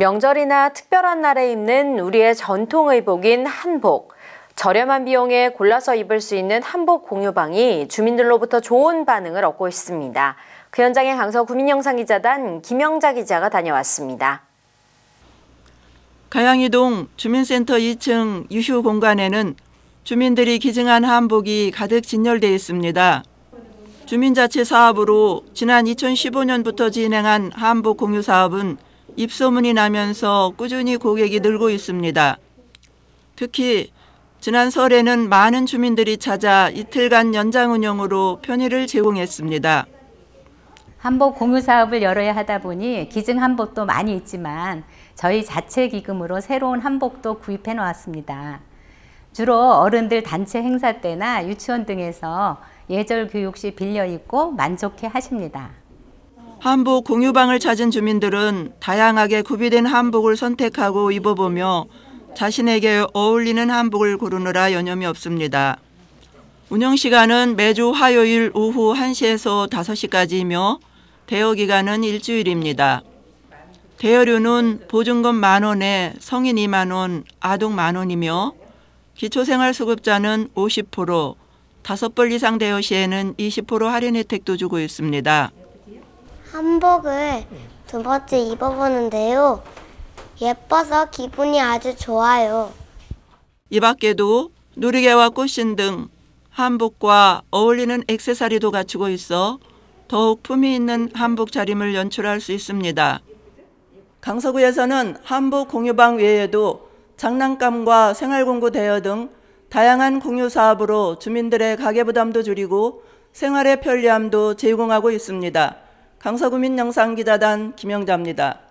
명절이나 특별한 날에 입는 우리의 전통 의복인 한복. 저렴한 비용에 골라서 입을 수 있는 한복 공유방이 주민들로부터 좋은 반응을 얻고 있습니다. 그 현장에 강서 구민영상기자단 김영자 기자가 다녀왔습니다. 가양이동 주민센터 2층 유휴 공간에는 주민들이 기증한 한복이 가득 진열돼 있습니다. 주민자치 사업으로 지난 2015년부터 진행한 한복 공유 사업은 입소문이 나면서 꾸준히 고객이 늘고 있습니다. 특히 지난 설에는 많은 주민들이 찾아 이틀간 연장 운영으로 편의를 제공했습니다. 한복 공유 사업을 열어야 하다 보니 기증 한복도 많이 있지만 저희 자체 기금으로 새로운 한복도 구입해 놓았습니다. 주로 어른들 단체 행사 때나 유치원 등에서 예절 교육 시 빌려 입고 만족해 하십니다. 한복 공유방을 찾은 주민들은 다양하게 구비된 한복을 선택하고 입어보며 자신에게 어울리는 한복을 고르느라 여념이 없습니다. 운영 시간은 매주 화요일 오후 1시에서 5시까지이며 대여 기간은 일주일입니다. 대여료는 보증금 만원에 성인 2만원, 아동 만원이며 기초생활수급자는 50%, 다섯 벌 이상 대여 시에는 20% 할인 혜택도 주고 있습니다. 한복을 두 번째 입어보는데요. 예뻐서 기분이 아주 좋아요. 이 밖에도 누리개와 꽃신 등 한복과 어울리는 액세서리도 갖추고 있어 더욱 품위 있는 한복 차림을 연출할 수 있습니다. 강서구에서는 한복 공유방 외에도 장난감과 생활공구 대여 등 다양한 공유 사업으로 주민들의 가계 부담도 줄이고 생활의 편리함도 제공하고 있습니다. 강서구민영상기자단 김영자입니다.